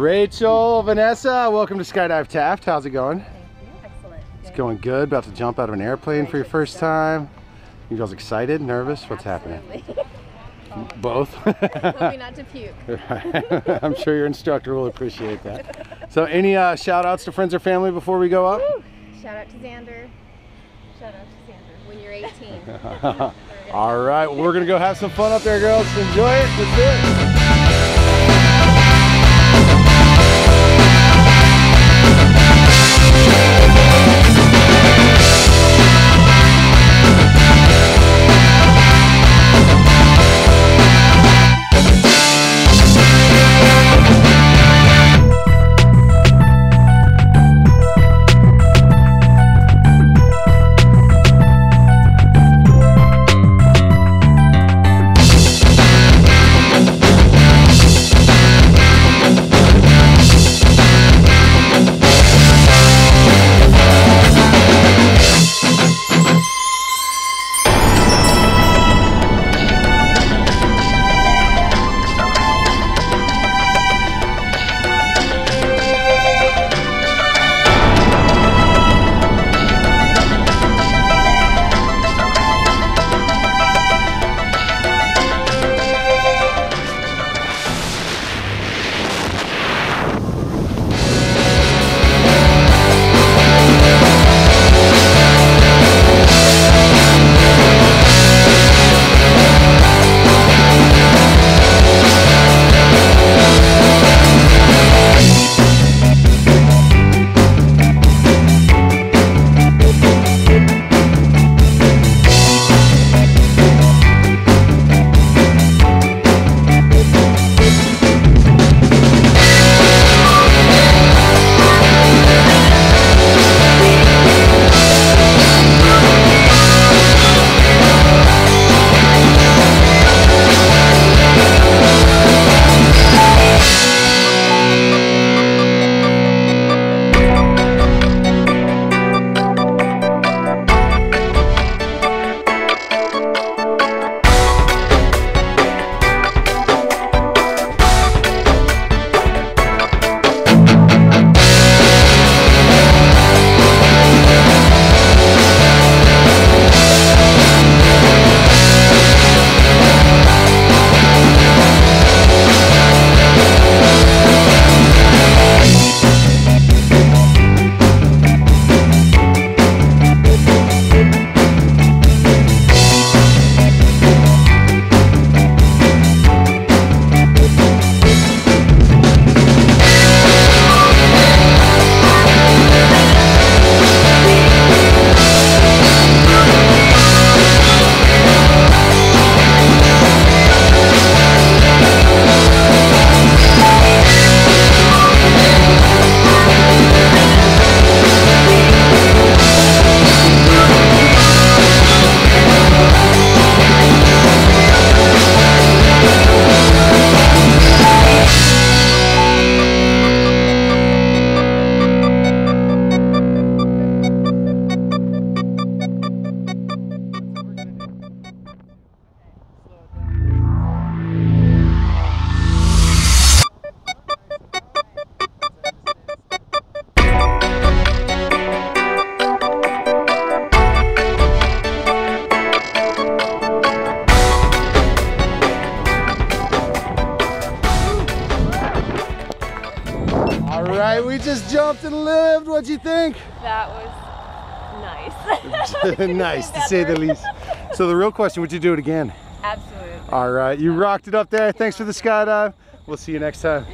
Rachel, Vanessa, welcome to Skydive Taft. How's it going? Excellent. It's going good. About to jump out of an airplane for your first time. You guys excited, nervous? What's happening? Both. Hoping not to puke. I'm sure your instructor will appreciate that. So, any uh, shout outs to friends or family before we go up? Woo! Shout out to Xander. Shout out to Xander when you're 18. All right, well, we're gonna go have some fun up there, girls. Enjoy it. That's it. All right, we just jumped and lived. What'd you think? That was nice. nice to say the least. So the real question, would you do it again? Absolutely. All right, you rocked it up there. Thanks for the skydive. We'll see you next time.